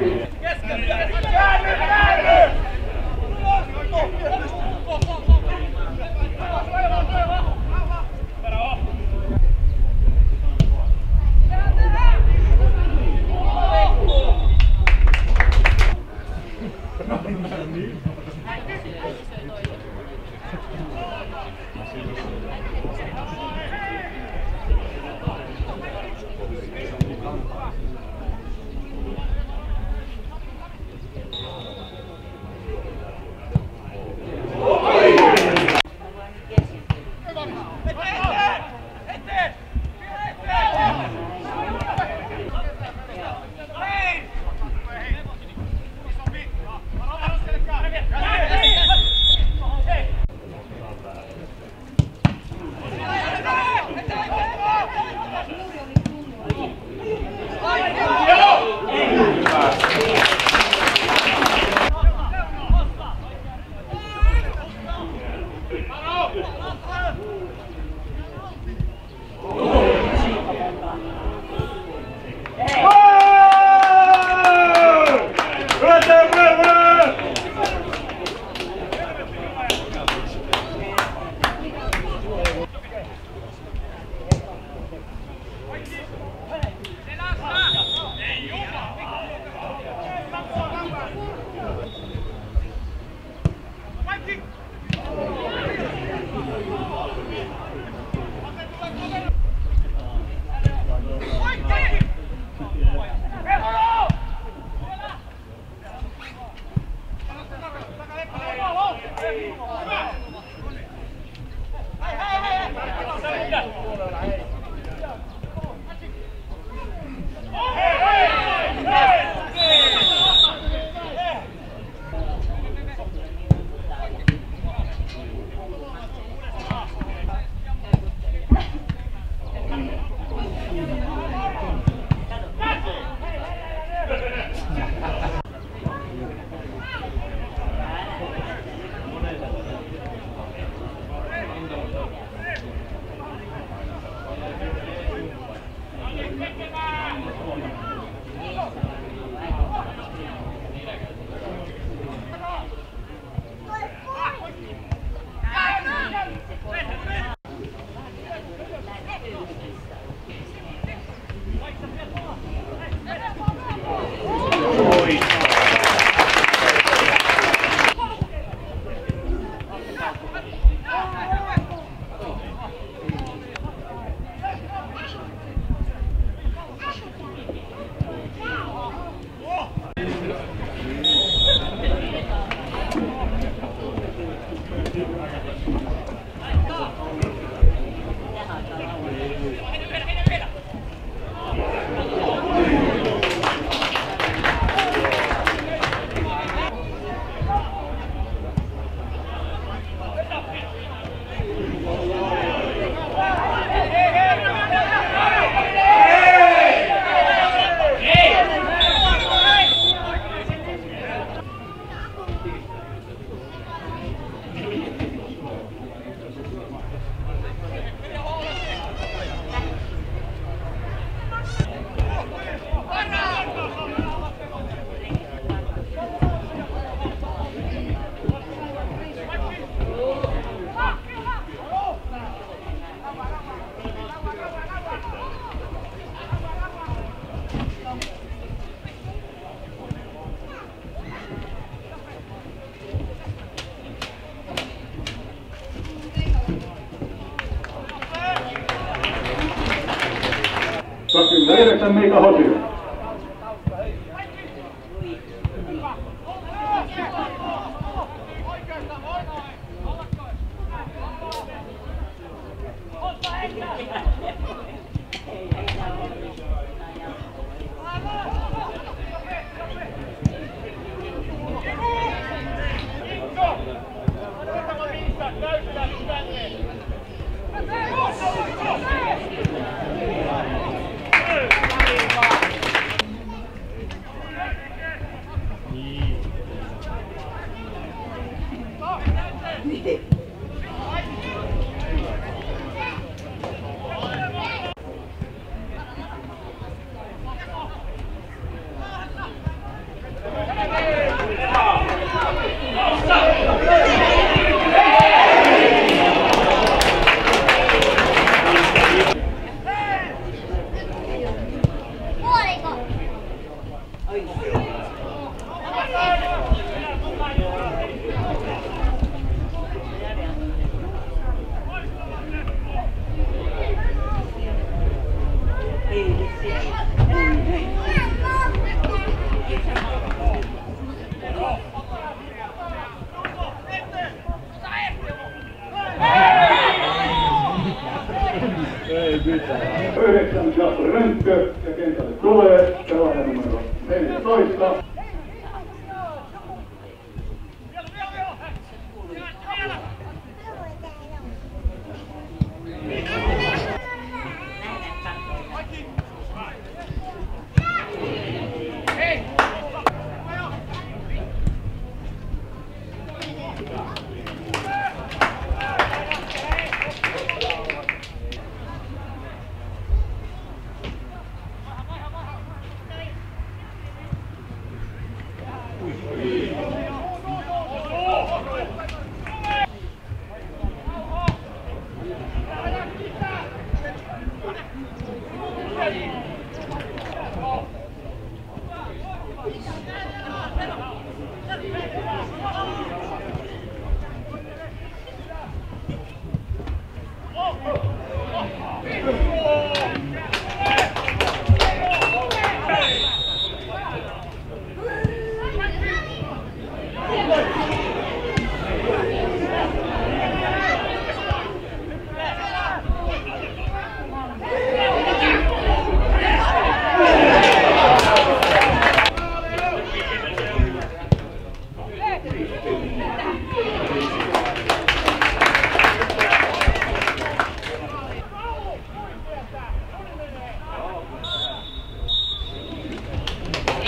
Yes, yes. Joey. direction, make a hotel. it. 可以，终。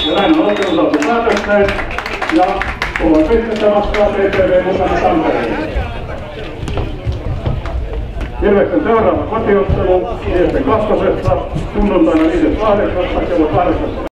Ja näin on oikein saatu päätökseen. Ja tuolla pistettä vastaa TTV mukana Tampereen. Ilveksen seuraava kotiottelu miesten kakkosessa sunnuntaina 5.8. kello 8.